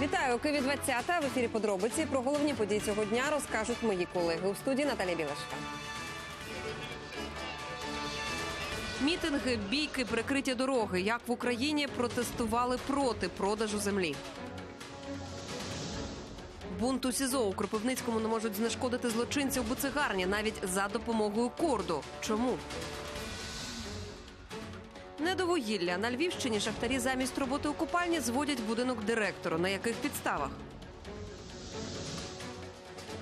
Вітаю, у Києві 20 в ефірі подробиці. Про головні події цього дня розкажуть мої колеги у студії Наталія Білашка. Мітинги, бійки, перекриття дороги. Як в Україні протестували проти продажу землі. Бунт у СІЗО у Кропивницькому не можуть знешкодити злочинців буцегарні навіть за допомогою корду. Чому? Недовугілля на Львівщині шахтарі замість роботи у купальні зводять будинок директору. На яких підставах?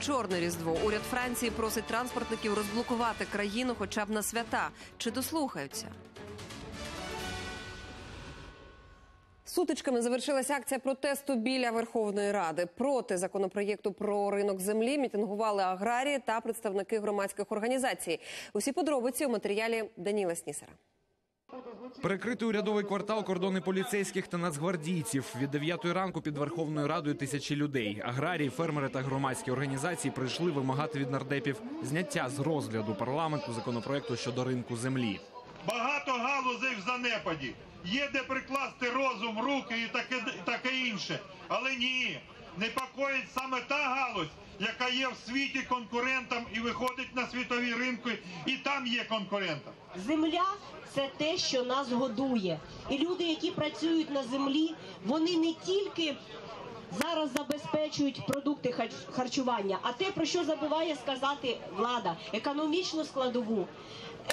Чорне різдво. Уряд Франції просить транспортників розблокувати країну хоча б на свята. Чи дослухаються? Сутичками завершилася акція протесту біля Верховної Ради. Проти законопроєкту про ринок землі мітингували аграрії та представники громадських організацій. Усі подробиці у матеріалі Даніла Снісера. Перекритий урядовий квартал, кордони поліцейських та нацгвардійців. Від 9 ранку під Верховною Радою тисячі людей. Аграрії, фермери та громадські організації прийшли вимагати від нардепів зняття з розгляду парламенту законопроекту щодо ринку землі. Багато галузей в занепаді. Є де прикласти розум, руки і таке, таке інше. Але ні, непокоїть саме та галузь, яка є в світі конкурентом і виходить на світові ринки, і там є конкурентом. Земля це те, що нас годує. І люди, які працюють на землі, вони не тільки зараз забезпечують продукти харчування, а те, про що забуває сказати влада, економічну складову,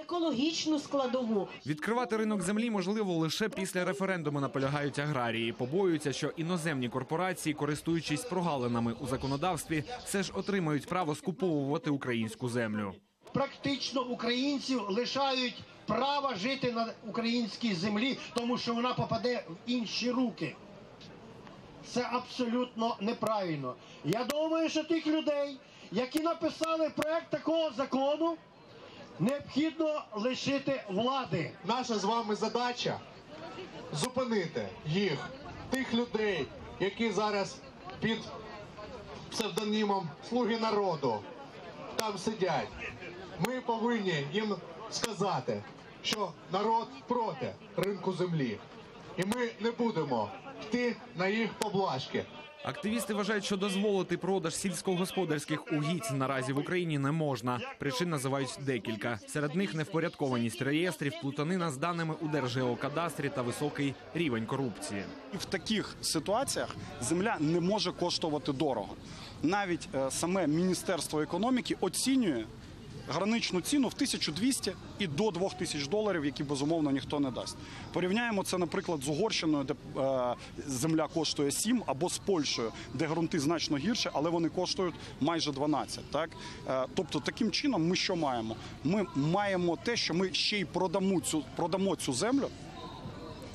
екологічну складову. Відкривати ринок землі можливо лише після референдуму. Наполягають аграрії. Побоюються, що іноземні корпорації, користуючись прогалинами у законодавстві, все ж отримають право скуповувати українську землю. практично українців лишають права жити на українській землі, тому що вона попаде в інші руки. Це абсолютно неправильно. Я думаю, що тих людей, які написали проект такого закону, необхідно лишити влади. Наша з вами задача зупинити їх, тих людей, які зараз під псевдонімом Слуги народу там сидять. Ми повинні їм сказати, що народ проти ринку землі, і ми не будемо йти на їх поблажки. Активісти вважають, що дозволити продаж сільськогосподарських угідь наразі в Україні не можна. Причин називають декілька. Серед них невпорядкованість реєстрів, плутанина з даними у Держгеокадастрі та високий рівень корупції. І в таких ситуаціях земля не може коштувати дорого. Навіть е, саме Міністерство економіки оцінює граничну ціну в 1200 і до 2000 доларів, які безумовно ніхто не дасть. Порівняємо це, наприклад, з Угорщиною, де е, земля коштує 7, або з Польщею, де ґрунти значно гірше, але вони коштують майже 12. Так? Е, тобто, таким чином, ми що маємо? Ми маємо те, що ми ще й продамо цю, продамо цю землю.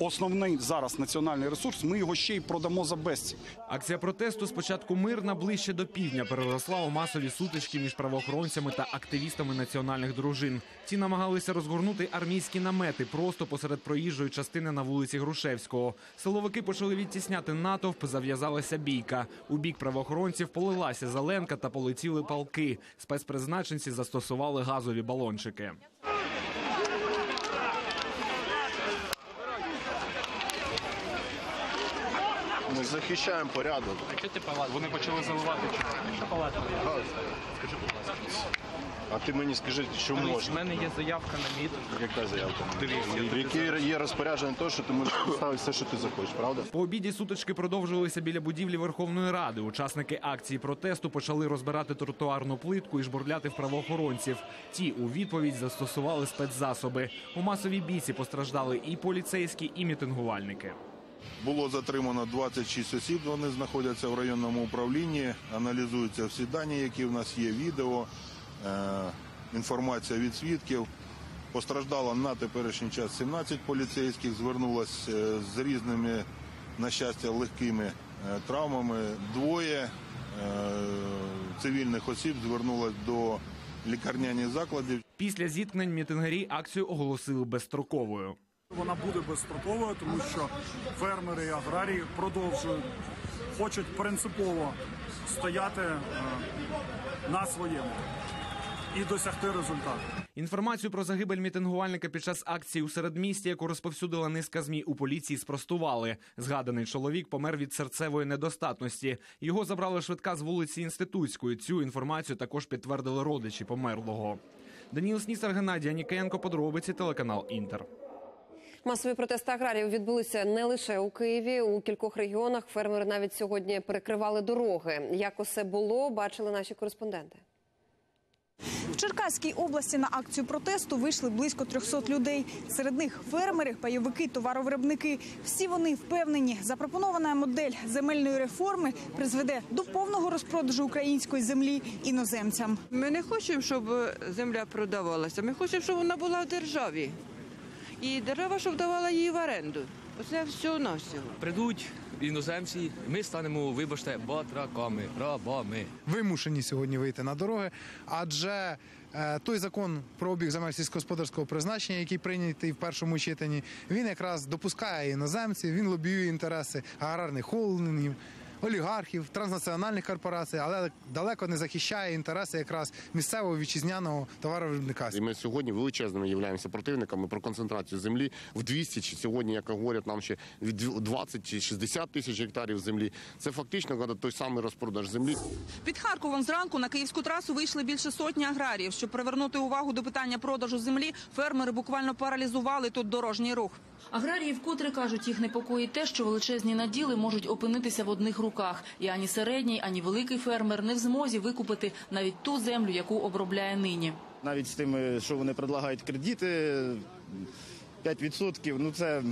Основний зараз національний ресурс, ми його ще й продамо за безцінь. Акція протесту спочатку мирна ближче до півдня переросла у масові сутички між правоохоронцями та активістами національних дружин. Ті намагалися розгорнути армійські намети просто посеред проїжджої частини на вулиці Грушевського. Силовики почали відтісняти натовп, зав'язалася бійка. У бік правоохоронців полилася зеленка та полетіли палки. Спецпризначенці застосували газові балончики. Ми захищаємо порядок. Вони почали заливати Газ. Скажи, будь ласка. А ти мені скажи, що У можна? мене є заявка на мітинг. Яка заявка? Дивіться. В якій є розпорядження того, що ти можеш поставити все, що ти захочеш, правда? По обіді сутички продовжилися біля будівлі Верховної Ради. Учасники акції протесту почали розбирати тротуарну плитку і жбурляти в правоохоронців. Ті у відповідь застосували спецзасоби. У масовій бійці постраждали і поліцейські, і мітингувальники. Було затримано 26 осіб. Вони знаходяться в районному управлінні. Аналізуються всі дані, які в нас є. Відео, е, інформація від свідків. Постраждало на теперішній час 17 поліцейських. Звернулось е, з різними, на щастя, легкими е, травмами. Двоє цивільних осіб звернулось до лікарняних закладів. Після зіткнень мітингарі акцію оголосили безстроковою. Вона буде безстроковою, тому що фермери і аграрії продовжують, хочуть принципово стояти е, на своєму. і досягти результату. Інформацію про загибель мітингувальника під час акції у середмісті, яку розповсюдила низка змі у поліції, спростували. Згаданий чоловік помер від серцевої недостатності. Його забрала швидка з вулиці Інститутської. Цю інформацію також підтвердили родичі померлого. Даніл Снісар, Геннадій Анікеєнко, подробиці телеканал Інтер. Масові протести аграріїв відбулися не лише у Києві. У кількох регіонах фермери навіть сьогодні перекривали дороги. Як усе було, бачили наші кореспонденти. В Черкаській області на акцію протесту вийшли близько 300 людей. Серед них фермери, пайовики, товаровиробники. Всі вони впевнені, запропонована модель земельної реформи призведе до повного розпродажу української землі іноземцям. Ми не хочемо, щоб земля продавалася. Ми хочемо, щоб вона була в державі. І держава, щоб давала її в оренду. Оце все на всього. Прийдуть іноземці, ми станемо, вибачте, батраками, рабами. вимушені сьогодні вийти на дороги, адже е, той закон про обіг земель сільськогосподарського призначення, який прийнятий в першому читанні, він якраз допускає іноземців, він лобіює інтереси аграрних холдингів. Олігархів, транснаціональних корпорацій, але далеко не захищає інтереси якраз місцевого вітчизняного товаровиробника. І ми сьогодні величезними являємося противниками про концентрацію землі в 200, чи сьогодні, як говорять нам ще від 20 чи 60 тисяч гектарів землі. Це фактично той самий розпродаж землі. Під Харковом зранку на київську трасу вийшли більше сотні аграріїв. Щоб привернути увагу до питання продажу землі, фермери буквально паралізували тут дорожній рух. Аграрії вкотре кажуть, їх непокоїть те, що величезні наділи можуть опинитися в одних руках, і ані середній, ані великий фермер не в змозі викупити навіть ту землю, яку обробляє нині. Навіть з тим, що вони предлагають кредити, 5%, ну це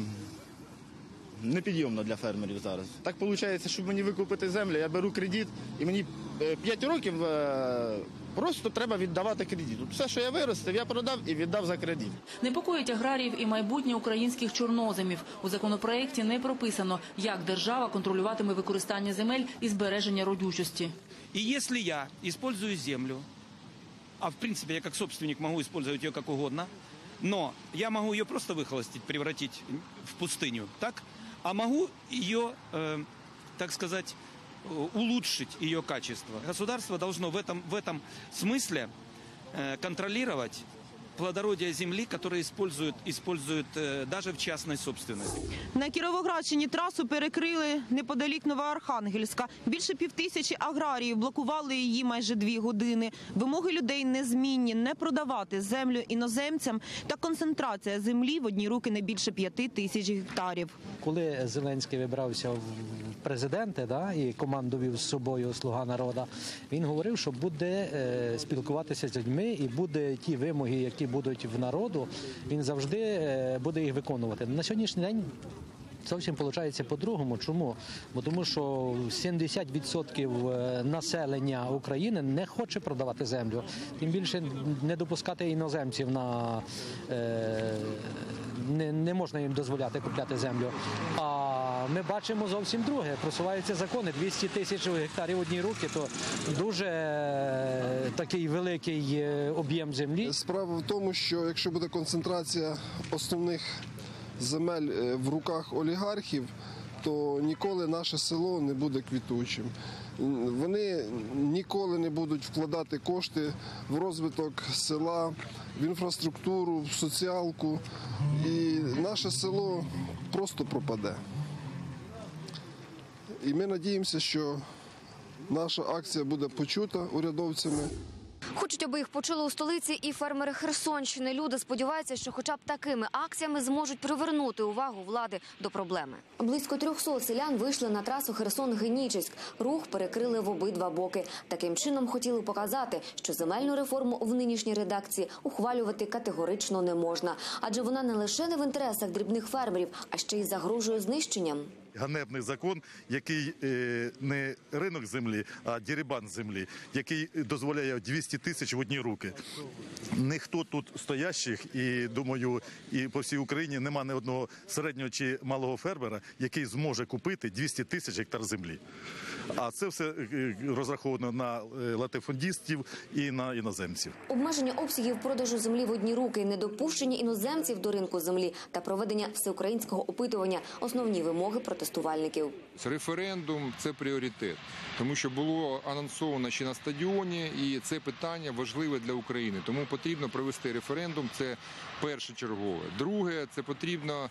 непідйомно для фермерів зараз. Так виходить, щоб мені викупити землю, я беру кредит і мені 5 років е, просто треба віддавати кредит. Все, що я виростив, я продав і віддав за кредит. Непокоїть аграріїв і майбутнє українських чорноземів. У законопроекті не прописано, як держава контролюватиме використання земель і збереження родючості. И если я использую землю, а в принципе я как собственник могу использовать ее как угодно, но я могу ее просто выхолостить, превратить в пустыню, так? А могу ее, э, так сказать, э, улучшить ее качество. Государство должно в этом, в этом смысле э, контролировать плодородие земли, которые используют, используют э, даже в частной собственности. На Кіровоградщині трасу перекрили неподалік Новоархангельська. Більше півтисячі аграріїв блокували її майже дві години. Вимоги людей незмінні – не продавати землю іноземцям та концентрація землі в одні руки не більше п'яти тисяч гектарів. Коли Зеленський вибрався в президенти, да, і команду вів з собою Слуга народа, він говорив, що буде е, спілкуватися з людьми і буде ті вимоги, які будуть в народу, він завжди е, буде їх виконувати. На сьогоднішній день. Зовсім виходить по-другому. Чому? Бо тому, що 70% населення України не хоче продавати землю. Тим більше не допускати іноземців на е, не, не можна їм дозволяти купляти землю. А ми бачимо зовсім друге. Просуваються закони 200 тисяч гектарів одні руки, то дуже е, такий великий е, об'єм землі. Справа в тому, що якщо буде концентрація основних земель е, в руках олігархів, то ніколи наше село не буде квітучим. Вони ніколи не будуть вкладати кошти в розвиток села, в інфраструктуру, в соціалку, і наше село просто пропаде. І ми надіємося, що наша акція буде почута урядовцями. Хочуть, аби їх почули у столиці і фермери Херсонщини. Люди сподіваються, що хоча б такими акціями зможуть привернути увагу влади до проблеми. Близько 300 селян вийшли на трасу Херсон-Генічеськ. Рух перекрили в обидва боки. Таким чином хотіли показати, що земельну реформу в нинішній редакції ухвалювати категорично не можна, адже вона не лише не в інтересах дрібних фермерів, а ще й загрожує знищенням. Ганебний закон, який е, не ринок землі, а дерибан землі, який дозволяє 200 тисяч в одні руки. Ніхто тут стоящих, і думаю, і по всій Україні нема ні одного середнього чи малого фермера, який зможе купити 200 тисяч гектар землі. А це все е, розраховано на е, і на іноземців. Обмеження обсягів продажу землі в одні руки, недопущення іноземців до ринку землі та проведення всеукраїнського опитування – основні вимоги протесту. Протестувальників. Референдум це пріоритет, тому що було анонсовано ще на стадіоні, і це питання важливе для України. Тому потрібно провести референдум. Це першочергове. Друге, це потрібно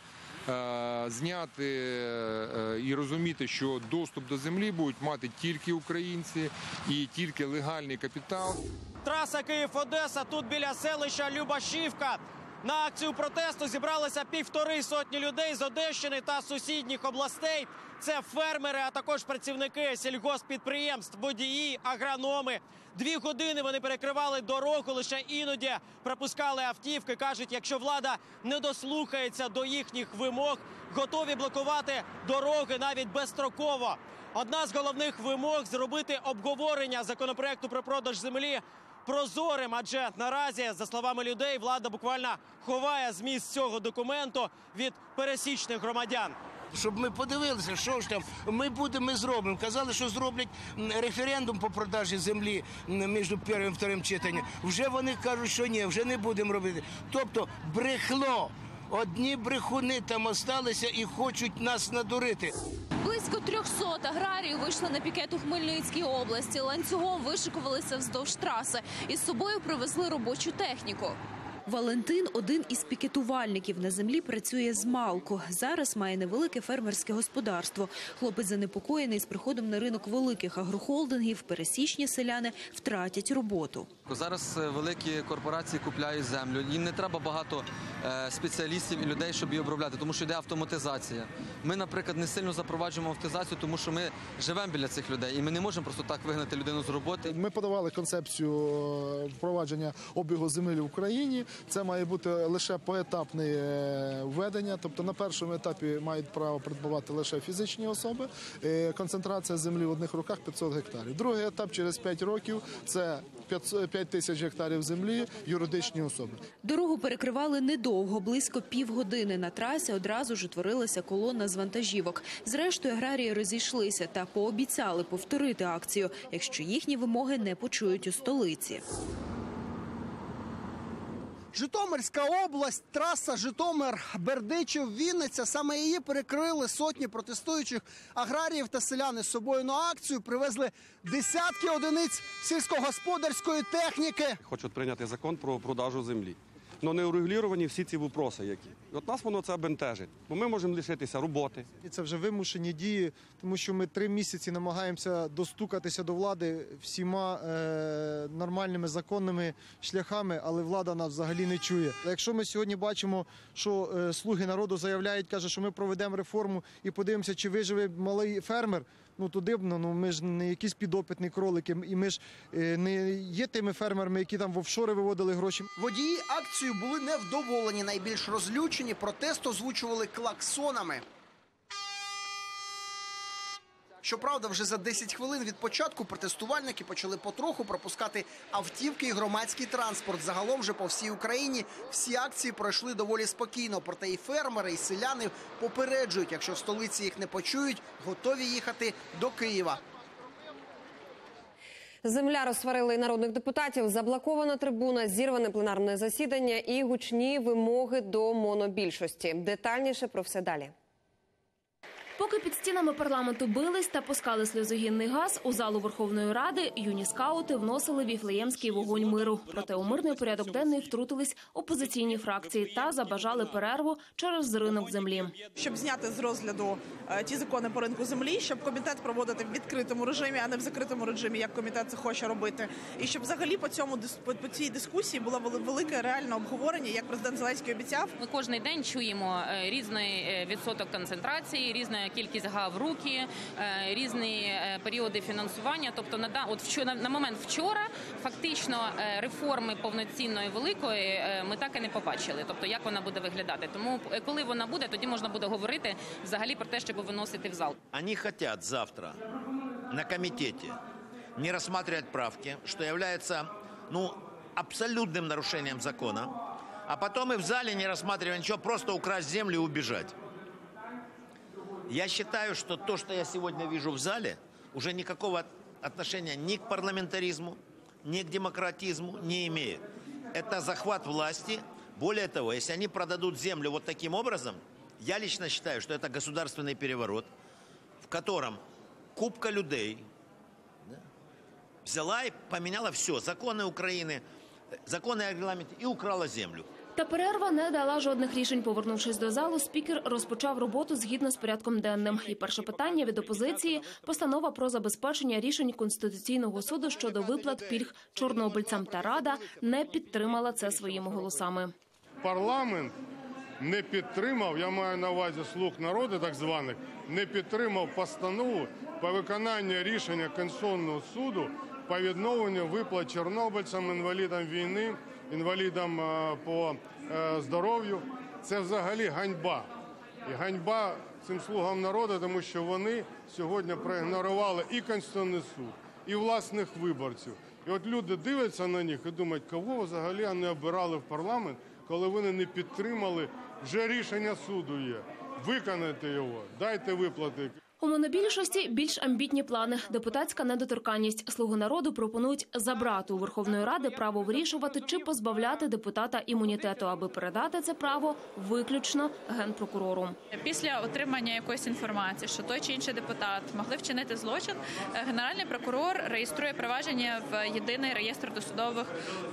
е, зняти е, і розуміти, що доступ до землі будуть мати тільки українці і тільки легальний капітал. Траса Київ-Одеса тут біля селища Любашівка. На акцію протесту зібралися півтори сотні людей з Одещини та сусідніх областей. Це фермери, а також працівники сільгоспідприємств, водії, агрономи. Дві години вони перекривали дорогу, лише іноді пропускали автівки. кажуть, якщо влада не дослухається до їхніх вимог, готові блокувати дороги навіть безстроково. Одна з головних вимог зробити обговорення законопроекту про продаж землі прозорим, адже наразі, за словами людей, влада буквально ховає зміст цього документу від пересічних громадян. Щоб ми подивилися, що ж там ми будемо, ми зробимо. Казали, що зроблять референдум по продажі землі між першим і вторим читанням. Вже вони кажуть, що ні, вже не будемо робити. Тобто брехло. Одні брехуни там осталися і хочуть нас надурити. Близько 300 аграріїв вийшли на пікет у Хмельницькій області. Ланцюгом вишикувалися вздовж траси. Із собою привезли робочу техніку. Валентин один із пікетувальників на землі працює з малку. Зараз має невелике фермерське господарство. Хлопець занепокоєний з приходом на ринок великих агрохолдингів. Пересічні селяни втратять роботу. Зараз е, великі корпорації купляють землю. Їм не треба багато е, спеціалістів і людей, щоб її обробляти, тому що йде автоматизація. Ми, наприклад, не сильно запроваджуємо автоматизацію, тому що ми живемо біля цих людей, і ми не можемо просто так вигнати людину з роботи. Ми подавали концепцію е, впровадження обігу землі в Україні. Це має бути лише поетапне введення. Тобто на першому етапі мають право придбавати лише фізичні особи. Концентрація землі в одних руках 500 гектарів. Другий етап через 5 років це 5 тисяч гектарів землі юридичні особи. Дорогу перекривали недовго, близько півгодини. На трасі одразу ж утворилася колона з вантажівок. Зрештою, аграрії розійшлися та пообіцяли повторити акцію, якщо їхні вимоги не почують у столиці. Житомирська область, траса Житомир, Бердичів, Вінниця. Саме її перекрили сотні протестуючих аграріїв та селяни із собою на акцію. Привезли десятки одиниць сільськогосподарської техніки. хочуть прийняти закон про продажу землі. Але не урегуліровані всі ці вопроси, які. От нас воно це бентежить, бо ми можемо лишитися роботи. І це вже вимушені дії, тому що ми три місяці намагаємося достукатися до влади всіма е, нормальними законними шляхами, але влада нас взагалі не чує. Якщо ми сьогодні бачимо, що е, слуги народу заявляють, каже, що ми проведемо реформу і подивимося, чи виживе малий фермер. Ну то дивно, ну ми ж не якісь підопитні кролики, і ми ж е, не є тими фермерами, які там в офшори виводили гроші. Водії акцію були невдоволені. Найбільш розлючені протест озвучували клаксонами. Щоправда, вже за 10 хвилин від початку протестувальники почали потроху пропускати автівки і громадський транспорт. Загалом же по всій Україні всі акції пройшли доволі спокійно. Проте і фермери, і селяни попереджують, якщо в столиці їх не почують, готові їхати до Києва. Земля розсварили і народних депутатів. Заблокована трибуна, зірване пленарне засідання і гучні вимоги до монобільшості. Детальніше про все далі. Поки під стінами парламенту бились та пускали сльозогінний газ, у залу Верховної Ради юні скаути вносили віфлеємський вогонь миру. Проте у мирний порядок денний втрутились опозиційні фракції та забажали перерву через ринок землі. щоб зняти з розгляду е, ті закони по ринку землі, щоб комітет проводити в відкритому режимі, а не в закритому режимі, як комітет це хоче робити. І щоб взагалі по цьому по, цій дискусії було велике реальне обговорення, як президент Зеленський обіцяв. Ми кожен день чуємо е, різний е, відсоток концентрації, різна кількість га в руки, е, різні е, періоди фінансування. Тобто на от на момент вчора фактично е, реформи повноцінної великої ми так і не побачили. Тобто як вона буде виглядати. Тому коли вона буде, тоді можна буде говорити взагалі про те, щоб виносити в зал. Они хотят завтра на комитете не рассматривать правки, что является ну, абсолютным нарушением закона, а потом и в зале не рассматривая ничего, просто украсть землю и убежать. Я считаю, что то, что я сегодня вижу в зале, уже никакого отношения ни к парламентаризму, ни к демократизму не имеет. Это захват власти. Более того, если они продадут землю вот таким образом, Я лично считаю, что это государственный переворот, в котором кубка людей взяла и поменяла все, законы Украины, э, законы и регламенты, и украла землю. Та перерва не дала жодних рішень. Повернувшись до залу, спікер розпочав роботу згідно з порядком денним. І перше питання від опозиції – постанова про забезпечення рішень Конституційного суду щодо виплат пільг чорнобильцям. Та Рада не підтримала це своїми голосами. парламент не підтримав, я маю на увазі слуг народу, так званих, не підтримав постанову по виконанню рішення Конституційного суду по відновленню виплат чорнобильцям, інвалідам війни, інвалідам е, по е, здоров'ю. Це взагалі ганьба. І ганьба цим слугам народу, тому що вони сьогодні проігнорували і Конституційний суд, і власних виборців. І от люди дивляться на них і думають, кого взагалі вони обирали в парламент, коли вони не підтримали вже рішення суду є. Виконайте його, дайте виплати. У монобільшості більш амбітні плани. Депутатська недоторканність. Слуги народу пропонують забрати у Верховної Ради право вирішувати чи позбавляти депутата імунітету, аби передати це право виключно генпрокурору. Після отримання якоїсь інформації, що той чи інший депутат могли вчинити злочин, е, генеральний прокурор реєструє провадження в єдиний реєстр досудових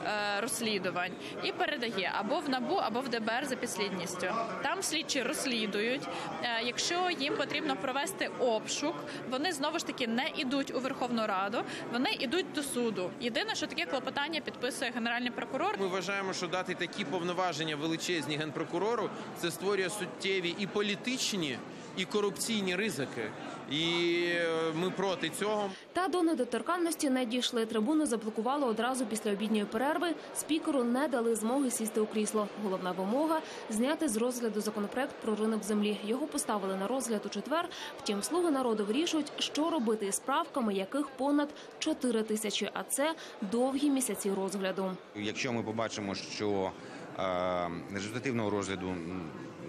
е, розслідувань і передає або в набу, або в ДБР за підслідністю. Там слідчі розслідують. Е, Якщо їм потрібно провести обшук, вони знову ж таки не йдуть у Верховну Раду, вони йдуть до суду. Єдине, що таке клопотання підписує генеральний прокурор. Ми вважаємо, що дати такі повноваження величезні генпрокурору це створює суттєві і політичні, і корупційні ризики. І е, ми проти цього. Та до недоторканності не дійшли. Трибуну заблокували одразу після обідньої перерви. Спікеру не дали змоги сісти у крісло. Головна вимога зняти з розгляду законопроект про ринок землі. Його поставили на розгляд у четвер. Втім, слуги народу вирішують, що робити із правками, яких понад 4 тисячі. А це довгі місяці розгляду. Якщо ми побачимо, що е, результативного розгляду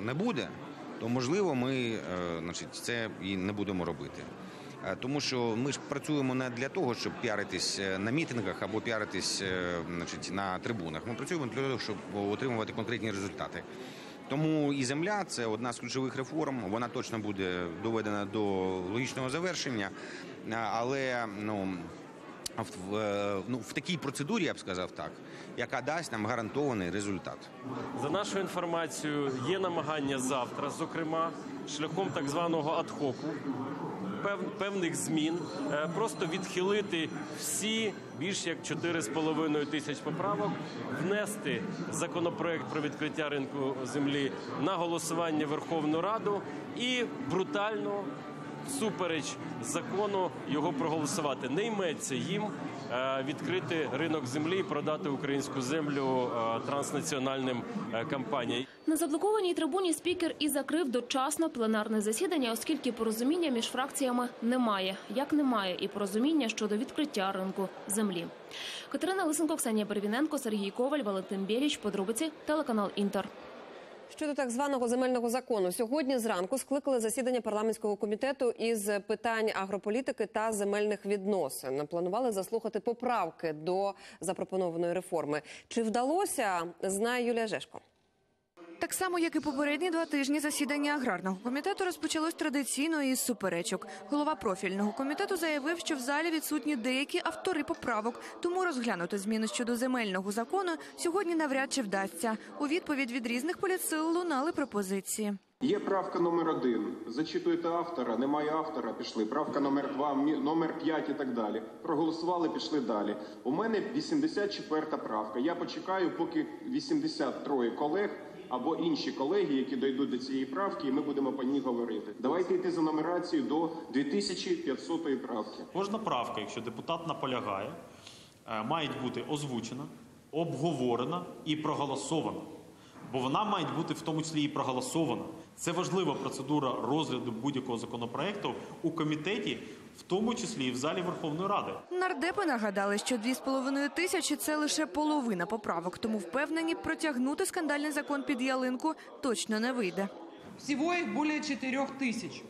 не буде, то можливо ми е, значить, це і не будемо робити. Е, Тому що ми ж працюємо не для того, щоб піаритись е, на мітингах або піаритись значить, на трибунах. Ми працюємо для того, щоб отримувати конкретні результати. Тому і земля це одна з ключових реформ. Вона точно буде доведена до логічного завершення, але ну. В, ну, в такій процедурі я б сказав так, яка дасть нам гарантований результат. За нашою інформацією, є намагання завтра, зокрема, шляхом так званого адхоку, певних змін, е, просто відхилити всі більш як 4,5 тисяч поправок, внести законопроект про відкриття ринку землі на голосування Верховну Раду і брутально. Всупереч закону його проголосувати не йметься їм е, відкрити ринок землі і продати українську землю е, транснаціональним е, компаніям. На заблокованій трибуні спікер і закрив дочасно пленарне засідання, оскільки порозуміння між фракціями немає. Як немає і порозуміння щодо відкриття ринку землі. Катерина Лисенко, Ксенія Бервіненко, Сергій Коваль, Валентин Біліч. Подробиці телеканал Інтер. Щодо так званого земельного закону, сьогодні зранку скликали засідання парламентського комітету із питань агрополітики та земельних відносин. Планували заслухати поправки до запропонованої реформи. Чи вдалося, знає Юлія Жешко. Так само, як і попередні два тижні засідання аграрного комітету розпочалось традиційно із суперечок. Голова профільного комітету заявив, що в залі відсутні деякі автори поправок, тому розглянути зміни щодо земельного закону сьогодні навряд чи вдасться. У відповідь від різних політсил лунали пропозиції. Є правка номер один. Зачитуєте автора, немає автора, пішли. Правка номер два, номер п'ять і так далі. Проголосували, пішли далі. У мене 84 правка. Я почекаю, поки 83 колег або інші колеги, які дійдуть до цієї правки, і ми будемо по ній говорити. Давайте йти за нумерацією до 2500 правки. Кожна правка, якщо депутат наполягає, е, має бути озвучена, обговорена і проголосована. Бо вона має бути в тому числі і проголосована. Це важлива процедура розгляду будь-якого законопроекту у комітеті, в тому числі і в залі Верховної Ради. Нардепи нагадали, що 2,5 тисячі – це лише половина поправок, тому впевнені, протягнути скандальний закон під ялинку точно не вийде. Всего их более 4 тысяч.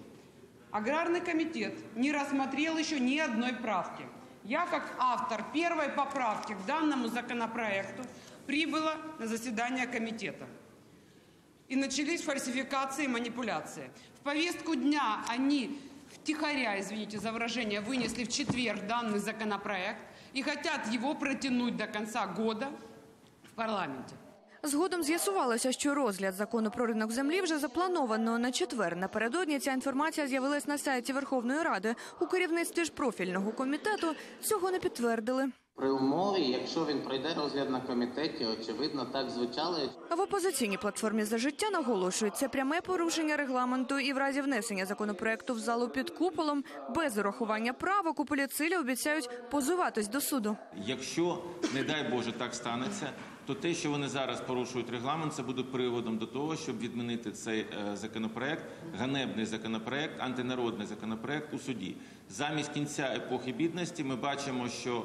Аграрный комитет не рассмотрел еще ни одной правки. Я, как автор первой поправки к данному законопроекту, прибыла на заседание комитета. и начались фальсификации и манипуляции. В повестку дня они втихаря, извините за выражение, вынесли в четверг данный законопроект и хотят его протянуть до конца года в парламенте. Згодом з'ясувалося, що розгляд закону про ринок землі вже заплановано на четвер. Напередодні ця інформація з'явилась на сайті Верховної Ради. У керівництві ж профільного комітету цього не підтвердили. При умові, якщо він пройде розгляд на комітеті, очевидно, так звучали. В опозиційній платформі за життя наголошують, це пряме порушення регламенту і в разі внесення законопроекту в залу під куполом без урахування правок у поліцилі обіцяють позиватись до суду. Якщо, не дай Боже, так станеться, то те, що вони зараз порушують регламент, це буде приводом до того, щоб відмінити цей е, законопроект, ганебний законопроект, антинародний законопроект у суді. Замість кінця епохи бідності ми бачимо, що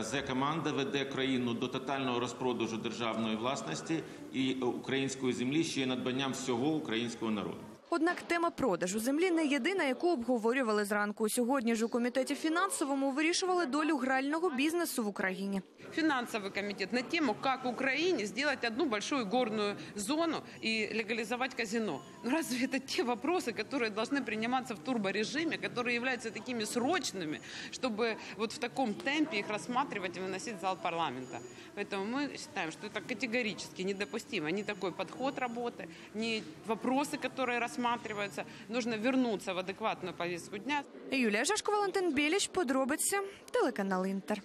Зе-команда веде країну до тотального розпродажу державної власності і е, української землі, що є надбанням всього українського народу. Однак тема продажу землі не єдина, яку обговорювали зранку. Сьогодні ж у комітеті фінансовому вирішували долю грального бізнесу в Україні. Финансовый комитет на тему, как в Украине сделать одну большую горную зону и легализовать казино. Ну разве это те вопросы, которые должны приниматься в турборежиме, которые являются такими срочными, чтобы вот в таком темпе их рассматривать и выносить в зал парламента? Поэтому мы считаем, что это категорически недопустимо. Ни такой подход работы, ни вопросы, которые рассматриваются. Нужно вернуться в адекватную повестку дня. Юлія Жашко, Валентин Біліч, подробиці, телеканал Інтер.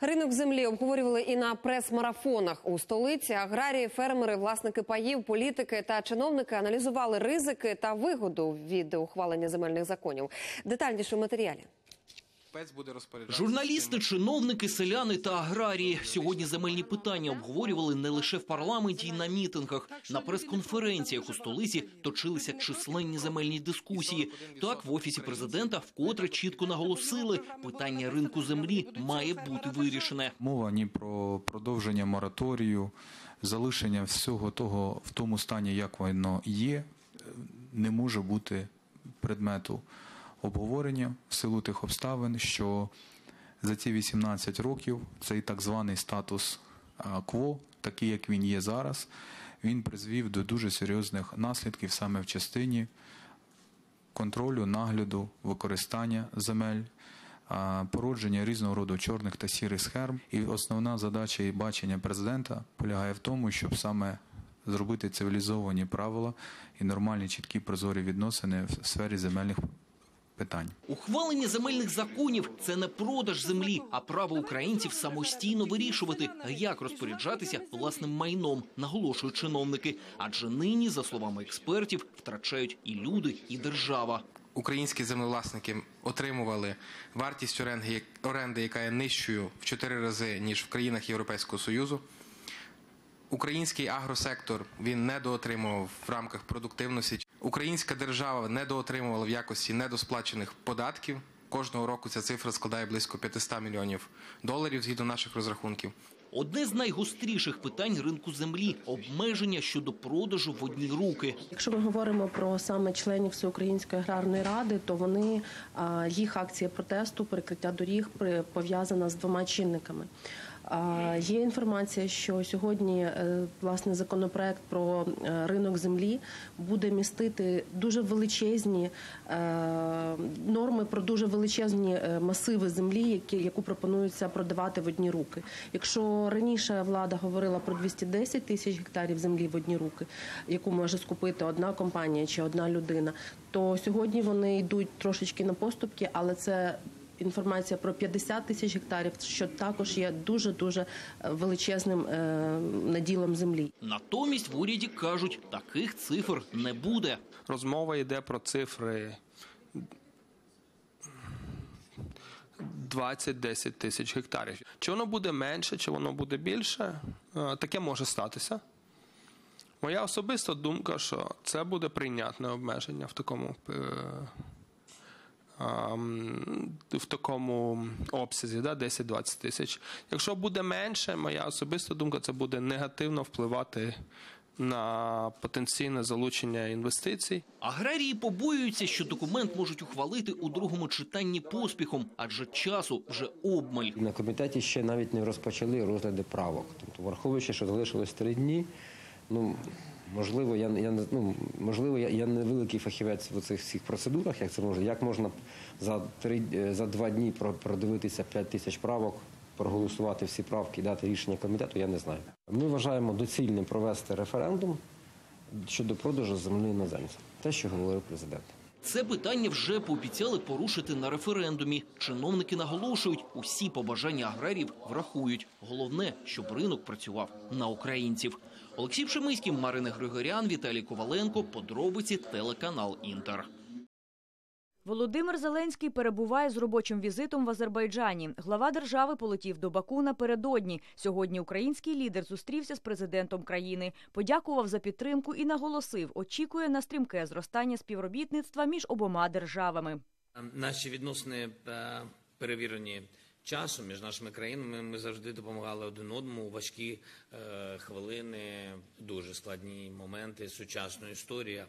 Ринок землі обговорювали і на прес-марафонах у столиці. Аграрії, фермери, власники паїв, політики та чиновники аналізували ризики та вигоду від ухвалення земельних законів. Детальніше в матеріалі. Журналісти, чиновники, селяни та аграрії сьогодні земельні питання обговорювали не лише в парламенті і на мітингах. На прес-конференціях у столиці точилися численні земельні дискусії. Так, в офісі президента вкотре чітко наголосили, питання ринку землі має бути вирішене. Мова ні про продовження мораторію, залишення всього того в тому стані, як воно є, не може бути предмету обговорення в силу тих обставин, що за ці 18 років цей так званий статус кво, такий як він є зараз, він призвів до дуже серйозних наслідків саме в частині контролю, нагляду, використання земель, породження різного роду чорних та сірих схем. І основна задача і бачення президента полягає в тому, щоб саме зробити цивілізовані правила і нормальні чіткі прозорі відносини в сфері земельних питань. Ухвалення земельних законів це не продаж землі, а право українців самостійно вирішувати, як розпоряджатися власним майном, наголошують чиновники. Адже нині, за словами експертів, втрачають і люди, і держава. Українські землевласники отримували вартість оренди, оренди, яка є нижчою в 4 рази ніж в країнах Європейського союзу. Український агросектор він недоотримував в рамках продуктивності. Українська держава недоотримувала в якості недосплачених податків. Кожного року ця цифра складає близько 500 мільйонів доларів згідно наших розрахунків. Одне з найгостріших питань ринку землі обмеження щодо продажу в одні руки. Якщо ми говоримо про саме членів Всеукраїнської аграрної ради, то вони їх акція протесту, перекриття доріг при- пов'язана з двома чинниками. Є інформація, що сьогодні е, власне законопроект про е, ринок землі буде містити дуже величезні е, норми про дуже величезні масиви землі, які яку пропонується продавати в одні руки. Якщо раніше влада говорила про 210 тисяч гектарів землі в одні руки, яку може скупити одна компанія чи одна людина, то сьогодні вони йдуть трошечки на поступки, але це інформація про 50 тисяч гектарів, що також є дуже дуже величезним е, наділом землі. Натомість в уряді кажуть, таких цифр не буде. Розмова йде про цифри 20-10 тисяч гектарів. Чи воно буде менше, чи воно буде більше, е, таке може статися. Моя особиста думка, що це буде прийнятне обмеження в такому, е, в такому обсязі, да, 10-20 тисяч. Якщо буде менше, моя особиста думка, це буде негативно впливати на потенційне залучення інвестицій. Аграрії побоюються, що документ можуть ухвалити у другому читанні поспіхом, адже часу вже обмаль. На комітеті ще навіть не розпочали розгляди правок. Тобто, враховуючи, що залишилось три дні, ну Можливо, я, я ну, можливо, я, я не великий фахівець в цих всіх процедурах, як це може. Як можна за три е, за два дні про- продивитися 5 тисяч правок, проголосувати всі правки дати рішення комітету, я не знаю. Ми вважаємо доцільним провести референдум щодо продажу землі іноземцям. Те, що говорив президент. Це питання вже пообіцяли порушити на референдумі. Чиновники наголошують, усі побажання аграрів врахують. Головне, щоб ринок працював на українців. Олексій Пшемиський, Марина Григорян, Віталій Коваленко. Подробиці телеканал Інтер. Володимир Зеленський перебуває з робочим візитом в Азербайджані. Глава держави полетів до Баку напередодні. Сьогодні український лідер зустрівся з президентом країни, подякував за підтримку і наголосив, очікує на стрімке зростання співробітництва між обома державами. Наші відносини е, перевірені часом між нашими країнами. Ми завжди допомагали один одному у важкі е, хвилини, дуже складні моменти сучасної історії.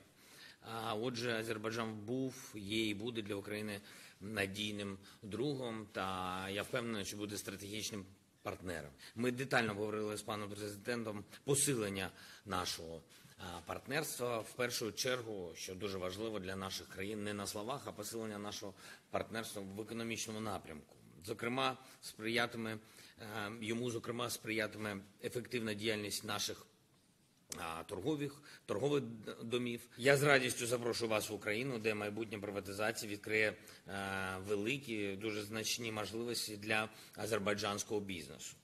А отже, Азербайджан був, є і буде для України надійним другом. Та я впевнений, що буде стратегічним партнером. Ми детально говорили з паном президентом посилення нашого партнерства в першу чергу, що дуже важливо для наших країн, не на словах, а посилення нашого партнерства в економічному напрямку. Зокрема, сприятиме е, йому, зокрема, сприятиме ефективна діяльність наших торгових торгових домів. Я з радістю запрошую вас в Україну, де майбутня приватизація відкриє е, великі, дуже значні можливості для азербайджанського бізнесу.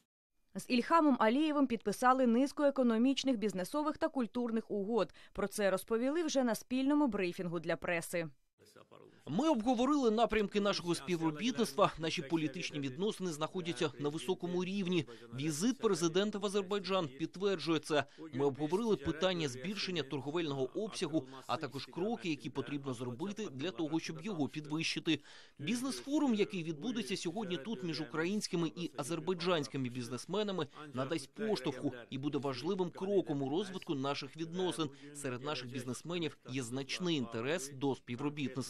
З Ільхамом Алієвим підписали низку економічних, бізнесових та культурних угод. Про це розповіли вже на спільному брифінгу для преси. Ми обговорили напрямки нашого співробітництва. Наші політичні відносини знаходяться на високому рівні. Візит президента в Азербайджан підтверджує це. Ми обговорили питання збільшення торговельного обсягу, а також кроки, які потрібно зробити для того, щоб його підвищити. Бізнес-форум, який відбудеться сьогодні тут між українськими і азербайджанськими бізнесменами, надасть поштовху і буде важливим кроком у розвитку наших відносин. Серед наших бізнесменів є значний інтерес до співробітництва.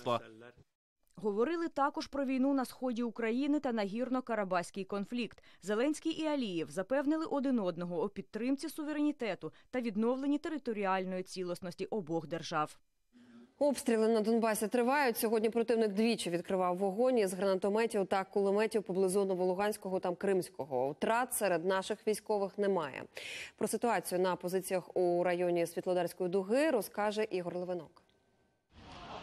Говорили також про війну на сході України та нагірно-карабаський конфлікт. Зеленський і Алієв запевнили один одного у підтримці суверенітету та відновленні територіальної цілісності обох держав. Обстріли на Донбасі тривають. Сьогодні противник двічі відкривав вогонь із гранатометів та кулеметів поблизу Новолуганського та Кримського. Втрат серед наших військових немає. Про ситуацію на позиціях у районі Світлодарської дуги розкаже Ігор Левинок.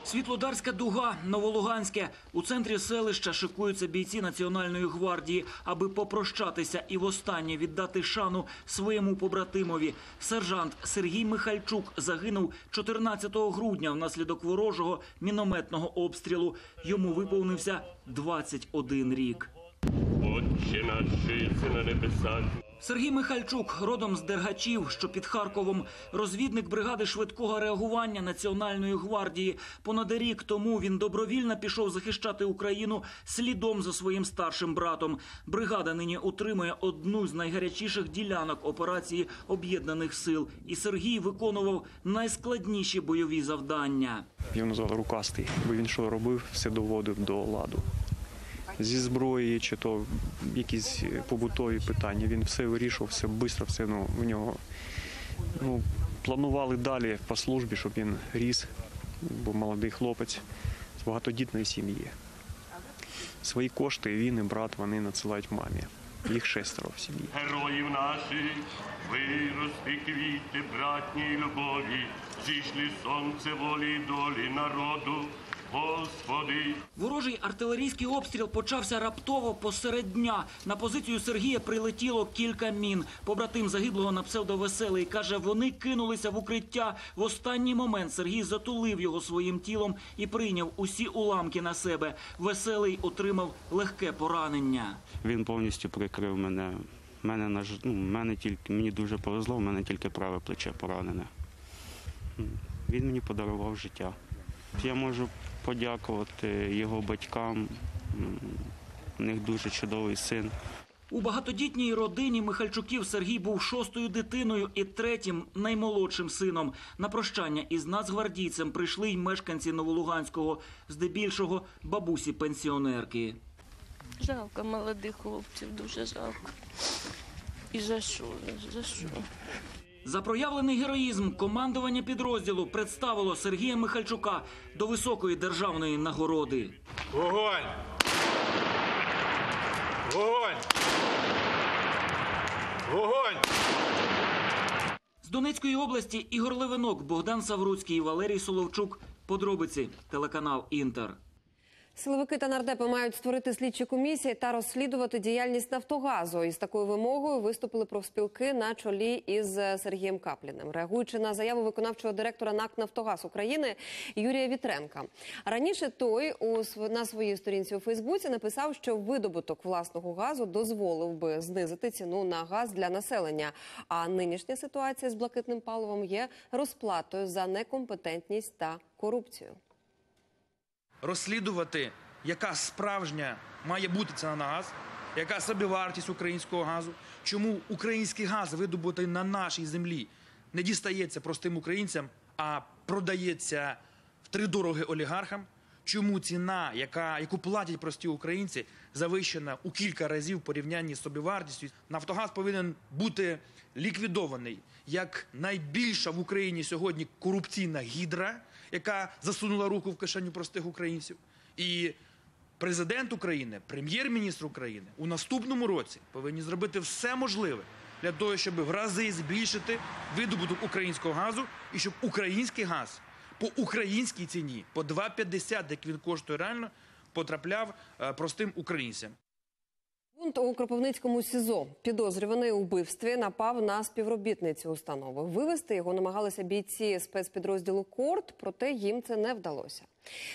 Світлодарська дуга, Новолуганське. У центрі селища шикуються бійці Національної гвардії, аби попрощатися і востаннє віддати шану своєму побратимові. Сержант Сергій Михальчук загинув 14 грудня внаслідок ворожого мінометного обстрілу. Йому виповнився 21 рік. Отче наш, що єси на небесах, Сергій Михальчук, родом з Дергачів, що під Харковом, розвідник бригади швидкого реагування Національної гвардії. Понад рік тому він добровільно пішов захищати Україну слідом за своїм старшим братом. Бригада нині утримує одну з найгарячіших ділянок операції об'єднаних сил. І Сергій виконував найскладніші бойові завдання. Його назвали рукастий, бо він що робив, все доводив до ладу. Зі зброї чи то якісь побутові питання. Він все вирішував, все швидко, все ну, в нього ну, планували далі по службі, щоб він ріс, бо молодий хлопець з багатодітної сім'ї. Свої кошти він і брат вони надсилають мамі. Їх шестеро в сім'ї. героїв наших, вирости квіти братній любові, зійшли сонце волі долі народу, Господи. Ворожий артилерійський обстріл почався раптово посеред дня. На позицію Сергія прилетіло кілька мін. Побратим загиблого на псевдовеселий каже, вони кинулися в укриття. В останній момент Сергій затулив його своїм тілом і прийняв усі уламки на себе. Веселий отримав легке поранення. Він повністю прикрив мене. Мене на ж- ну, мене тільки мені дуже повезло, в мене тільки праве плече поранене. Він мені подарував життя. Я можу подякувати його батькам. У них дуже чудовий син. У багатодітній родині Михальчуків Сергій був шостою дитиною і третім наймолодшим сином. На прощання із нацгвардійцем прийшли й мешканці Новолуганського, здебільшого бабусі пенсіонерки. Жалко молодих хлопців, дуже жалко. І за що? За що? За проявлений героїзм командування підрозділу представило Сергія Михальчука до високої державної нагороди. Вогонь! Вогонь! Вогонь! З Донецької області Ігор Левинок, Богдан Савруцький, Валерій Соловчук. Подробиці телеканал Інтер. Силовики та нардепи мають створити слідчі комісії та розслідувати діяльність Нафтогазу. Із такою вимогою виступили профспілки на чолі із Сергієм Капліним, реагуючи на заяву виконавчого директора НАК Нафтогаз України Юрія Вітренка. Раніше той у на своїй сторінці у Фейсбуці написав, що видобуток власного газу дозволив би знизити ціну на газ для населення. А нинішня ситуація з блакитним паливом є розплатою за некомпетентність та корупцію. Розслідувати, яка справжня має бути ціна на газ, яка собівартість українського газу, чому український газ, видобутий на нашій землі, не дістається простим українцям, а продається втридороги олігархам. Чому ціна, яка, яку платять прості українці, завищена у кілька разів в порівнянні з собівартістю? Нафтогаз повинен бути ліквідований як найбільша в Україні сьогодні корупційна гідра, яка засунула руку в кишеню простих українців. І президент України, прем'єр-міністр України у наступному році повинні зробити все можливе для того, щоб в рази збільшити видобуток українського газу і щоб український газ по українській ціні по 2,50, як він коштує реально, потрапляв е, простим українцям. Бунт у Кропивницькому СІЗО підозрюваний у вбивстві напав на співробітницю установи. Вивести його намагалися бійці спецпідрозділу Корт, проте їм це не вдалося.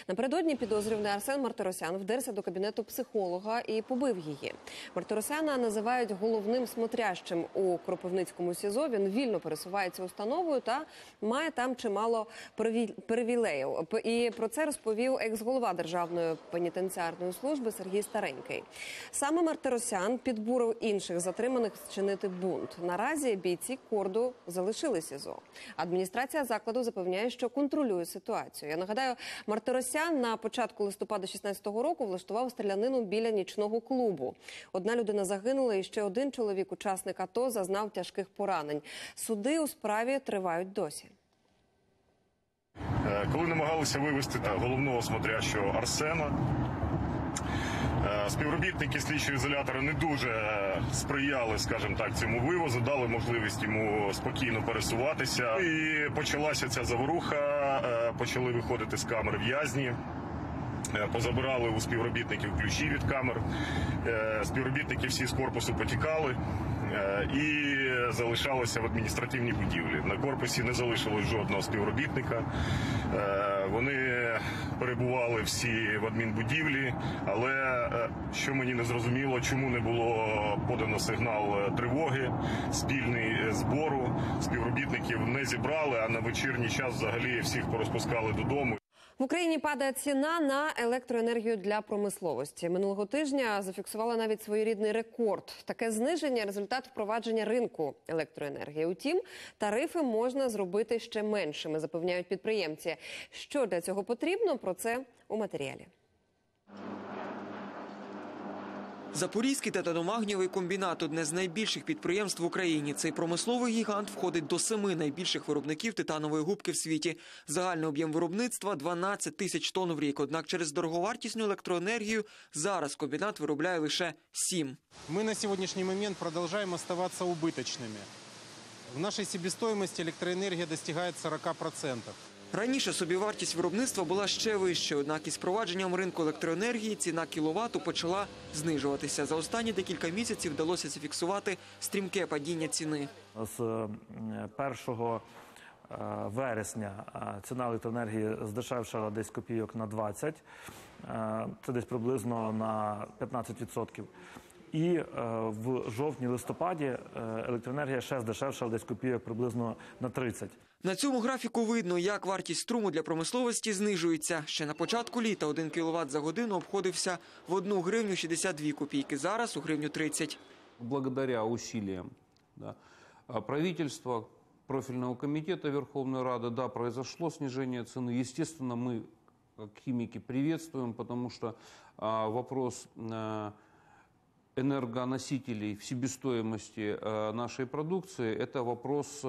Напередодні підозрюваний Арсен Мартиросян вдерся до кабінету психолога і побив її. Мартиросяна називають головним смотрящим у Кропивницькому СІЗО. Він вільно пересувається установою та має там чимало приві- привілеїв. І про це розповів екс-голова Державної пенітенціарної служби Сергій Старенький. Саме Мартиросян підбурив інших затриманих вчинити бунт. Наразі бійці корду залишили СІЗО. Адміністрація закладу запевняє, що контролює ситуацію. Я нагадаю, Мартиросян на початку листопада 16-го року влаштував стрілянину біля нічного клубу. Одна людина загинула, і ще один чоловік, учасник АТО, зазнав тяжких поранень. Суди у справі тривають досі. Е, Коли намагалися вивести головного смотрящого Арсена, співробітники слідчого ізолятора не дуже е, сприяли, скажімо так, цьому вивозу, дали можливість йому спокійно пересуватися. І почалася ця заворуха, е, почали виходити з камер в'язні. Е, Позабирали у співробітників ключі від камер. Е, Співробітники всі з корпусу потікали е, і залишалися в адміністративній будівлі. На корпусі не залишилось жодного співробітника. Вони перебували всі в адмінбудівлі, але е, що мені не зрозуміло, чому не було подано сигнал е, тривоги, спільний е, збору. Співробітників не зібрали, а на вечірній час взагалі всіх порозпускали додому. В Україні падає ціна на електроенергію для промисловості. Минулого тижня зафіксувала навіть своєрідний рекорд. Таке зниження результат впровадження ринку електроенергії. Утім, тарифи можна зробити ще меншими, запевняють підприємці. Що для цього потрібно? Про це у матеріалі. Запорізький титаномагнієвий комбінат одне з найбільших підприємств в Україні. Цей промисловий гігант входить до семи найбільших виробників титанової губки в світі. Загальний об'єм виробництва 12 тисяч тонн в рік. Однак через дороговартісну електроенергію зараз комбінат виробляє лише сім. Мы на сегодняшний момент продолжаем оставаться убыточными. В нашей себестоимости электроэнергия достигает 40%. Раніше собівартість виробництва була ще вища, однак із впровадженням ринку електроенергії ціна кіловату почала знижуватися. За останні декілька місяців вдалося зафіксувати стрімке падіння ціни. З е, 1 е, вересня е, ціна електроенергії здешевшала десь копійок на 20, е, це десь приблизно на 15%. І е, в жовтні-листопаді е, електроенергія ще здешевшала десь копійок приблизно на 30. На цьому графіку видно, як вартість струму для промисловості знижується. Ще на початку літа 1 кВт за годину обходився в 1 гривню 62 копійки. Зараз у гривню 30. благодаря усилиям да, а, правительства, профильного комитета Верховной Рады, да, произошло снижение цены. Естественно, мы, как химики, приветствуем, потому что а, вопрос а, энергоносителей в себестоимости а, нашей продукции – это вопрос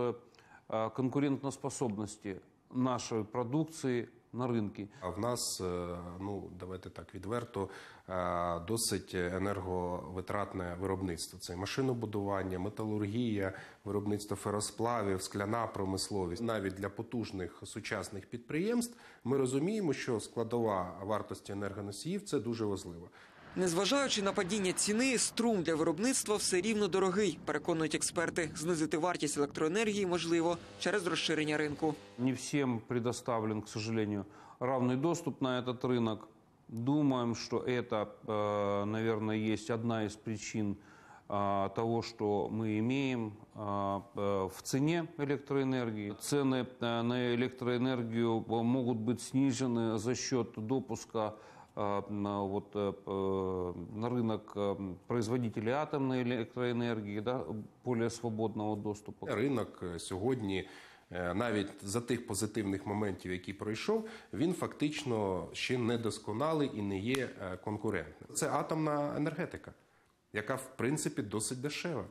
э, э, конкурентоспособности нашей продукции на рынке. А в нас, е, ну давайте так відверто, е, досить енерговитратне виробництво. Це машинобудування, металургія, виробництво феросплавів, скляна промисловість. Навіть для потужних сучасних підприємств ми розуміємо, що складова вартості енергоносіїв це дуже важливо. Незважаючи на падіння ціни, струм для виробництва все рівно дорогий, переконують експерти. Знизити вартість електроенергії можливо через розширення ринку. Не всем предоставлен, к сожалению, равный доступ на этот рынок. Думаем, что это, э, наверное, есть одна из причин э, того, что мы имеем э, э, в цене электроэнергии. Цены э, на электроэнергию э, могут быть снижены за счет допуска э, на, вот, э, э, на рынок э, производителей атомной электроэнергии, да, более свободного доступа. Ринок е, сьогодні, е, навіть за тих позитивних моментів, які пройшов, він фактично ще не досконалий і не є е, конкурентним. Це атомна енергетика, яка в принципі досить дешева.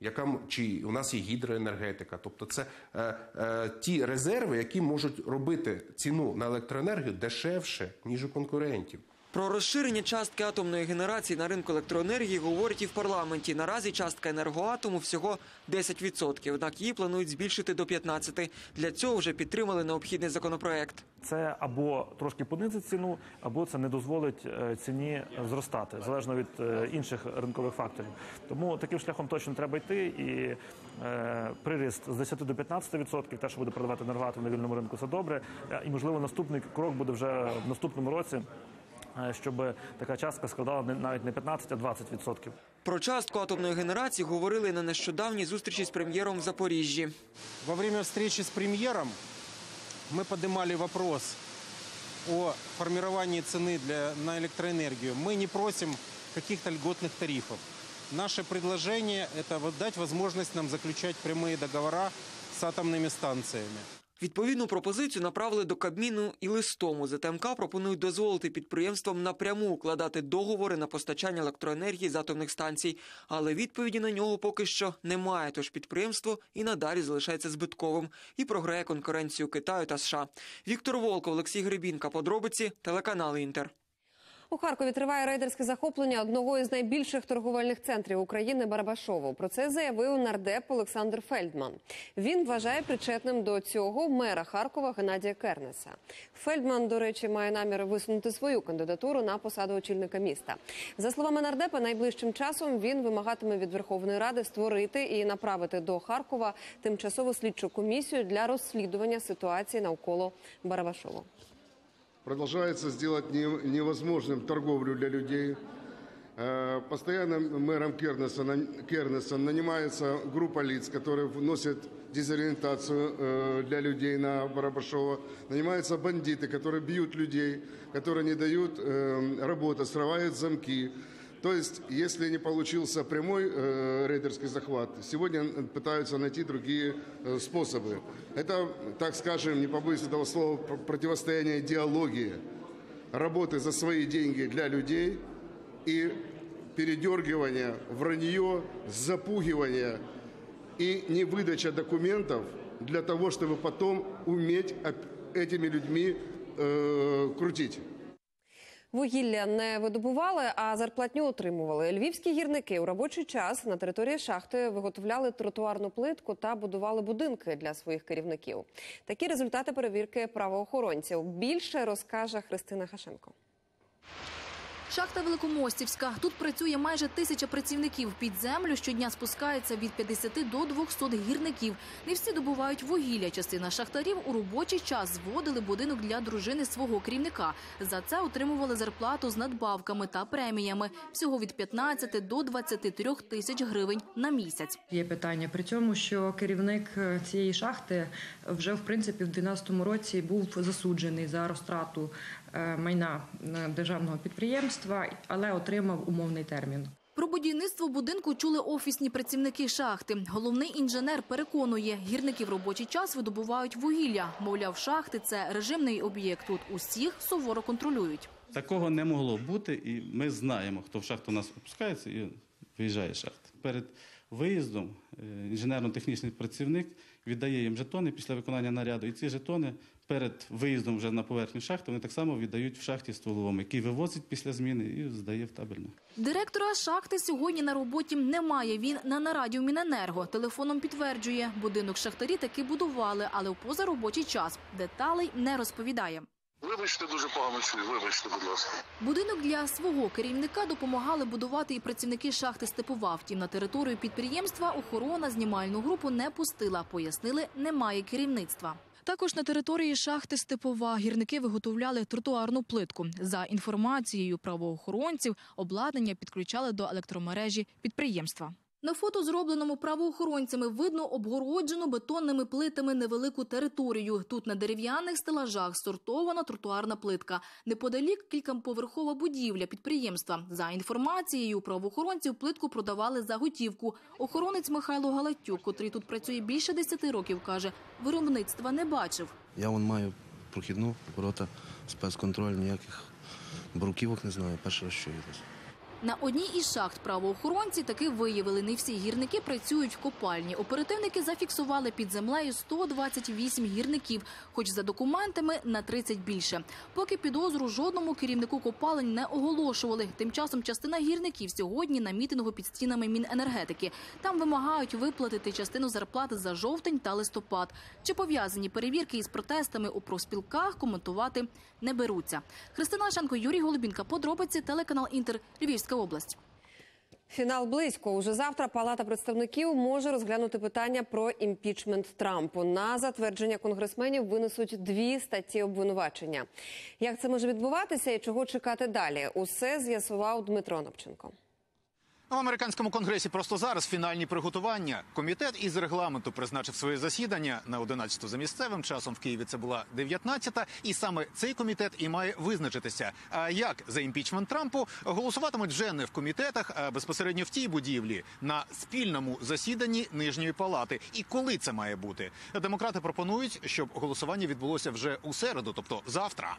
Яка чи у нас є гідроенергетика, тобто це е, е, ті резерви, які можуть робити ціну на електроенергію дешевше ніж у конкурентів. Про розширення частки атомної генерації на ринку електроенергії говорять і в парламенті. Наразі частка енергоатому всього 10%, однак її планують збільшити до 15%. Для цього вже підтримали необхідний законопроект. Це або трошки понизить ціну, або це не дозволить е, ціні зростати, залежно від е, інших ринкових факторів. Тому таким шляхом точно треба йти. І е, приріст з 10 до 15%, те, що буде продавати енергоатом на вільному ринку, це добре. І можливо наступний крок буде вже в наступному році. е, Щоб така частка складала не- навіть не 15, а 20%. Про частку атомної генерації говорили на нещодавній зустрічі з прем'єром в Запоріжжі. Во время встречи с премьером мы поднимали вопрос о формировании цены для, на электроэнергию. Мы не просим каких-то льготных тарифов. Наше предложение – это вот дать возможность нам заключать прямые договора с атомными станциями. Відповідну пропозицію направили до Кабміну і листом. ЗТМК пропонують дозволити підприємствам напряму укладати договори на постачання електроенергії з атомних станцій. Але відповіді на нього поки що немає. Тож підприємство і надалі залишається збитковим і програє конкуренцію Китаю та США. Віктор Волков, Олексій Гребінка. Подробиці телеканал Інтер. У Харкові триває рейдерське захоплення одного із найбільших торговельних центрів України Барабашово. Про це заявив нардеп Олександр Фельдман. Він вважає причетним до цього мера Харкова Геннадія Кернеса. Фельдман, до речі, має намір висунути свою кандидатуру на посаду очільника міста. За словами нардепа, найближчим часом він вимагатиме від Верховної Ради створити і направити до Харкова тимчасову слідчу комісію для розслідування ситуації навколо Барабашово. Продолжается сделать не- невозможным торговлю для людей. Э, Постоянно мэром Кернеса, нанимается группа лиц, которые вносят дезориентацию э, для людей на Барабашова. Нанимаются бандиты, которые бьют людей, которые не дают э, работать, срывают замки. То есть, если не получился прямой э, рейдерский захват, сегодня пытаются найти другие э, способы. Это, так скажем, не побоюсь этого слова, пр- противостояние идеологии, работы за свои деньги для людей и передергивание, вранье, запугивание и невыдача документов для того, чтобы потом уметь этими людьми э, крутить. Вугілля не видобували, а зарплатню отримували. Львівські гірники у робочий час на території шахти виготовляли тротуарну плитку та будували будинки для своїх керівників. Такі результати перевірки правоохоронців. Більше розкаже Христина Хашенко. Шахта Великомостівська. Тут працює майже тисяча працівників. Під землю щодня спускається від 50 до 200 гірників. Не всі добувають вугілля. Частина шахтарів у робочий час зводили будинок для дружини свого керівника. За це отримували зарплату з надбавками та преміями. Всього від 15 до 23 тисяч гривень на місяць. Є питання при цьому, що керівник е, цієї шахти вже в принципі в 2012 році був засуджений за розтрату майна е, державного підприємства, але отримав умовний термін. Про будівництво будинку чули офісні працівники шахти. Головний інженер переконує, гірники в робочий час видобувають вугілля. Мовляв, шахти це режимний об'єкт. Тут усіх суворо контролюють. Такого не могло бути, і ми знаємо, хто в шахту у нас опускається і виїжджає з шахти. Перед виїздом е, інженерно-технічний працівник віддає їм жетони після виконання наряду. І ці жетони перед виїздом вже на поверхню шахти вони так само віддають в шахті стволовому, який вивозить після зміни і здає в табельну. Директора шахти сьогодні на роботі немає. Він на нараді в Міненерго. Телефоном підтверджує, будинок шахтарі таки будували, але в позаробочий час. Деталей не розповідає. Вибачте, дуже погано чую, вибачте, будь ласка. Будинок для свого керівника допомагали будувати і працівники шахти Степова. Втім, на територію підприємства охорона знімальну групу не пустила. Пояснили, немає керівництва. Також на території шахти Степова гірники виготовляли тротуарну плитку. За інформацією правоохоронців, обладнання підключали до електромережі підприємства. На фото, зробленому правоохоронцями, видно обгороджену бетонними плитами невелику територію. Тут на дерев'яних стелажах сортована тротуарна плитка. Неподалік кількаповерхова будівля підприємства. За інформацією правоохоронців, плитку продавали за готівку. Охоронець Михайло Галатюк, котрий тут працює більше 10 років, каже, виробництва не бачив. Я вон маю прохідну, ворота, спецконтроль, ніяких бруківок не знаю. Перший раз чую. На одній із шахт правоохоронці таки виявили, не всі гірники працюють в копальні. Оперативники зафіксували під землею 128 гірників, хоч за документами на 30 більше. Поки підозру жодному керівнику копалень не оголошували. Тим часом частина гірників сьогодні на мітингу під стінами Міненергетики. Там вимагають виплатити частину зарплати за жовтень та листопад. Чи пов'язані перевірки із протестами у профспілках коментувати не беруться. Христина Шенко, Юрій Голубінка. Подробиці телеканал Інтер. Львівська область. Фінал близько. Уже завтра Палата представників може розглянути питання про імпічмент Трампу. На затвердження конгресменів винесуть дві статті обвинувачення. Як це може відбуватися і чого чекати далі? Усе з'ясував Дмитро Онопченко. В американському конгресі просто зараз фінальні приготування. Комітет із регламенту призначив своє засідання на 11 за місцевим часом. В Києві це була 19-та. І саме цей комітет і має визначитися. А як за імпічмент Трампу голосуватимуть вже не в комітетах, а безпосередньо в тій будівлі на спільному засіданні нижньої палати. І коли це має бути? Демократи пропонують, щоб голосування відбулося вже у середу, тобто завтра.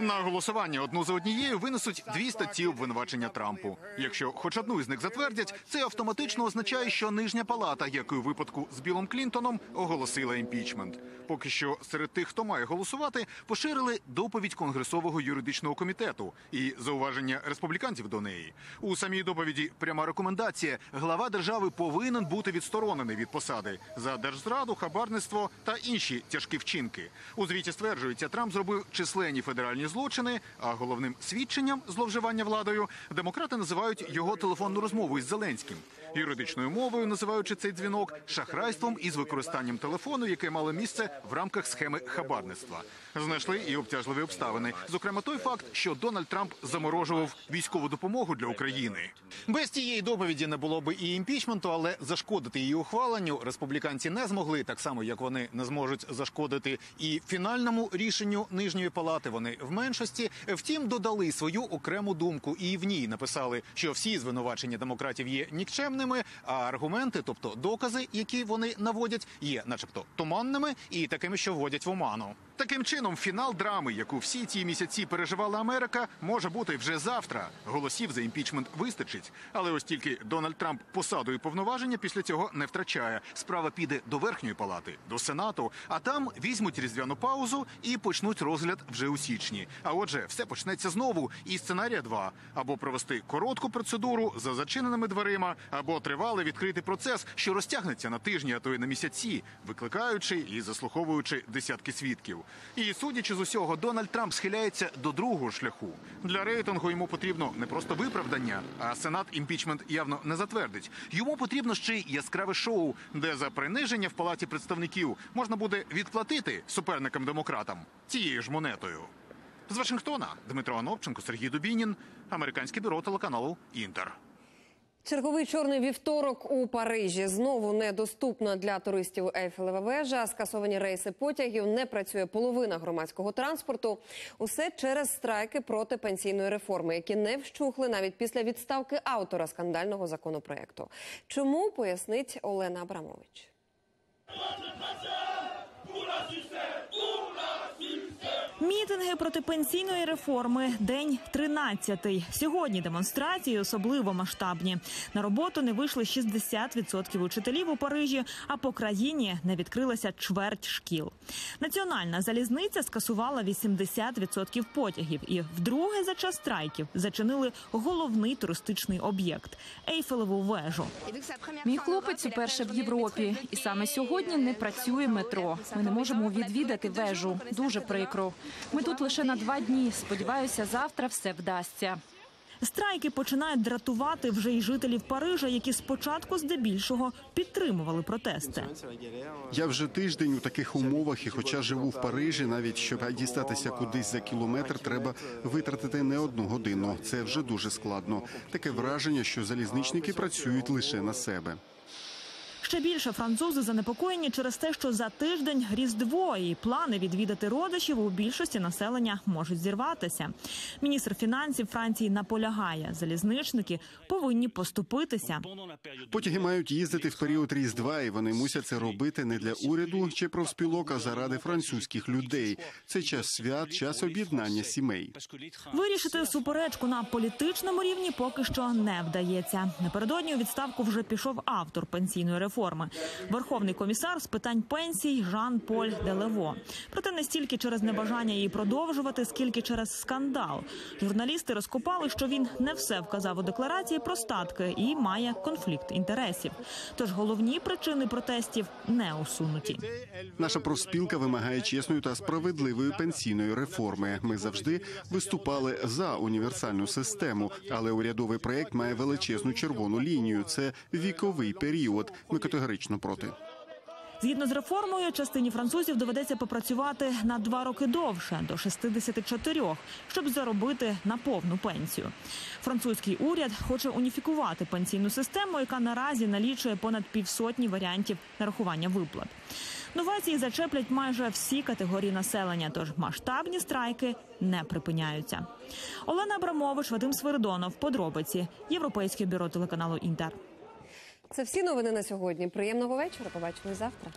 На голосування одну за однією винесуть дві статті обвинувачення Трампу. Якщо хоч одну із них затвердять, це автоматично означає, що нижня палата, як і у випадку з Білом Клінтоном, оголосила імпічмент. Поки що серед тих, хто має голосувати, поширили доповідь Конгресового юридичного комітету і зауваження республіканців до неї. У самій доповіді пряма рекомендація: глава держави повинен бути відсторонений від посади за держзраду, хабарництво та інші тяжкі вчинки. У звіті стверджується, Трамп зробив численні федеральні злочини, а головним свідченням зловживання владою демократи називають його телефонну розмову із Зеленським. Юридичною мовою називаючи цей дзвінок шахрайством із використанням телефону, яке мало місце в рамках схеми хабарництва. Знайшли і обтяжливі обставини. Зокрема, той факт, що Дональд Трамп заморожував військову допомогу для України. Без тієї доповіді не було би і імпічменту, але зашкодити її ухваленню республіканці не змогли, так само як вони не зможуть зашкодити і фінальному рішенню нижньої палати. Вони в меншості. Втім, додали свою окрему думку, і в ній написали, що всі звинувачення демократів є нікчемними, а аргументи, тобто докази, які вони наводять, є, начебто, туманними і такими, що вводять в оману. Таким чином, фінал драми, яку всі ці місяці переживала Америка, може бути вже завтра. Голосів за імпічмент вистачить. Але ось тільки Дональд Трамп посаду і повноваження після цього не втрачає. Справа піде до верхньої палати, до сенату, а там візьмуть різдвяну паузу і почнуть розгляд вже у січні. А отже, все почнеться знову. І сценарія два або провести коротку процедуру за зачиненими дверима, або тривалий відкритий процес, що розтягнеться на тижні, а то й на місяці, викликаючи і заслуховуючи десятки свідків. І судячи з усього, Дональд Трамп схиляється до другого шляху. Для рейтингу йому потрібно не просто виправдання, а сенат імпічмент явно не затвердить. Йому потрібно ще й яскраве шоу, де за приниження в палаті представників можна буде відплатити суперникам демократам цією ж монетою. З Вашингтона Дмитро Анопченко, Сергій Дубінін, американське бюро телеканалу Інтер. Черговий чорний вівторок у Парижі знову недоступна для туристів Ейфелева вежа. Скасовані рейси потягів, не працює половина громадського транспорту. Усе через страйки проти пенсійної реформи, які не вщухли навіть після відставки автора скандального законопроекту. Чому пояснить Олена Абрамович? Мітинги проти пенсійної реформи день 13-й. Сьогодні демонстрації особливо масштабні. На роботу не вийшли 60% учителів у Парижі, а по країні не відкрилася чверть шкіл. Національна залізниця скасувала 80% потягів і вдруге за час страйків зачинили головний туристичний об'єкт Ейфелеву вежу. Мій хлопець уперше в Європі, і саме сьогодні не працює метро. Ми не можемо відвідати вежу. Дуже прикро. Ми тут лише на два дні. Сподіваюся, завтра все вдасться. Страйки починають дратувати вже й жителів Парижа, які спочатку здебільшого підтримували протести. Я вже тиждень у таких умовах, і хоча живу в Парижі, навіть щоб дістатися кудись за кілометр, треба витратити не одну годину. Це вже дуже складно. Таке враження, що залізничники працюють лише на себе. Ще більше французи занепокоєні через те, що за тиждень різдво і плани відвідати родичів у більшості населення можуть зірватися. Міністр фінансів Франції наполягає, залізничники повинні поступитися. Потяги мають їздити в період різдва, і вони мусять це робити не для уряду чи профспілок, а заради французьких людей. Це час свят, час об'єднання сімей. Вирішити суперечку на політичному рівні поки що не вдається. Напередодні у відставку вже пішов автор пенсійної реформи, верховний комісар з питань пенсій Жан Поль Делево. Проте не стільки через небажання її продовжувати, скільки через скандал. Журналісти розкопали, що він не все вказав у декларації про статки і має конфлікт інтересів. Тож головні причини протестів не усунуті. Наша профспілка вимагає чесної та справедливої пенсійної реформи. Ми завжди виступали за універсальну систему, але урядовий проект має величезну червону лінію. Це віковий період. Ми категорично проти. Згідно з реформою, частині французів доведеться попрацювати на два роки довше до 64, щоб заробити на повну пенсію. Французький уряд хоче уніфікувати пенсійну систему, яка наразі налічує понад півсотні варіантів нарахування виплат. Новації зачеплять майже всі категорії населення, тож масштабні страйки не припиняються. Олена Абрамович, Вадим Свиридонов, подробиці Європейське бюро телеканалу Інтер. Це всі новини на сьогодні. Приємного вечора. Побачимось завтра.